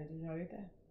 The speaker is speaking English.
Trabalha mais a